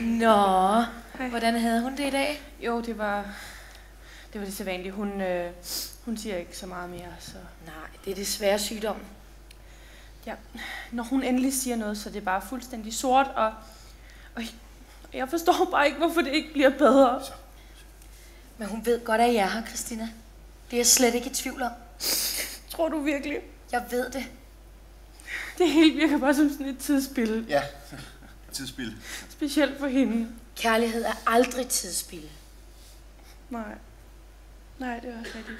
Nå, Hej. hvordan havde hun det i dag? Jo, det var det, var det sædvanlige. Hun, øh, hun siger ikke så meget mere, så... Nej, det er desværre sygdom. Ja, når hun endelig siger noget, så er det bare fuldstændig sort, og, og jeg forstår bare ikke, hvorfor det ikke bliver bedre. Men hun ved godt, at jeg er her, Christina. Det er jeg slet ikke i tvivl om. Tror du virkelig? Jeg ved det. Det hele virker bare som sådan et tidsspil. Ja, tidsspil. Specielt for hende. Kærlighed er aldrig tidsspil. Nej. Nej, det er også rigtigt.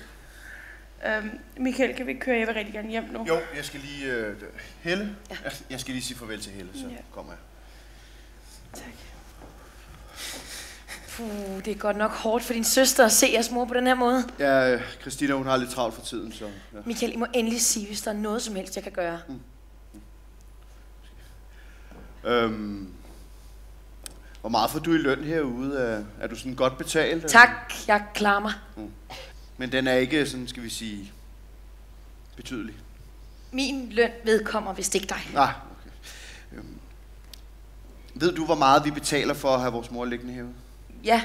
Øhm, Michael, kan vi ikke køre? Jeg vil rigtig gerne hjem nu. Jo, jeg skal lige... Øh, Helle? Ja. Jeg skal lige sige farvel til Helle, så Ja. kommer jeg. Tak. Puh, det er godt nok hårdt for din søster at se jeres mor på den her måde. Ja, Christina, hun har lidt travlt for tiden, så... Ja. Michael, I må endelig sige, hvis der er noget som helst, jeg kan gøre. Øhm, hvor meget får du i løn herude? Er, er du sådan godt betalt? Tak, jeg klarer mig. Men den er ikke sådan, skal vi sige, betydelig. Min løn vedkommer vist ikke dig. Nej, okay. Øhm, ved du, hvor meget vi betaler for at have vores mor liggende herude? Ja,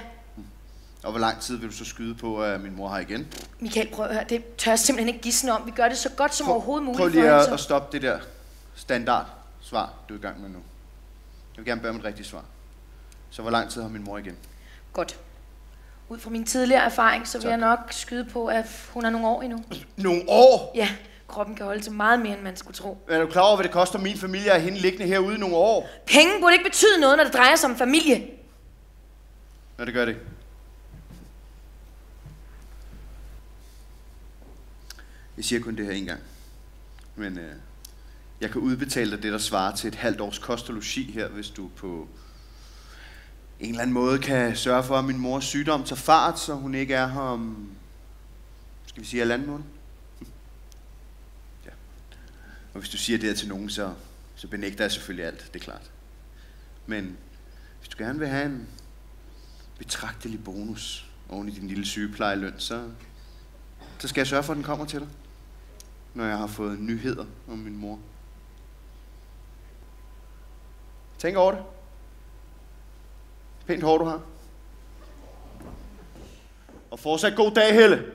Og hvor lang tid vil du så skyde på, at min mor har igen? Michael, prøv at høre. Det tør jeg simpelthen ikke gisne om. Vi gør det så godt som overhovedet muligt prøv for lige hende. at, at stoppe det der standard svar, du er i gang med nu. Jeg vil gerne bede om et rigtigt svar. Så hvor lang tid har min mor igen? Godt. Ud fra min tidligere erfaring, så vil Tak. jeg nok skyde på, at hun har nogle år endnu. Nogle år? Ja, kroppen kan holde til meget mere, end man skulle tro. Er du klar over, hvad det koster min familie at hende liggende herude nogle år? Penge burde ikke betyde noget, når det drejer sig om familie. Ja, det gør det. Jeg siger kun det her en gang. Men øh, jeg kan udbetale dig det, der svarer til et halvt års kost og logi her, hvis du på en eller anden måde kan sørge for, at min mors sygdom tager fart, så hun ikke er her om, skal vi sige, halvanden måned. Ja. Og hvis du siger det her til nogen, så, så benægter jeg selvfølgelig alt, det er klart. Men hvis du gerne vil have en betragtelig bonus oven i din lille sygeplejeløn, så, så skal jeg sørge for, at den kommer til dig, når jeg har fået nyheder om min mor. Tænk over det. Pænt hår, du har. Og fortsat god dag, Helle.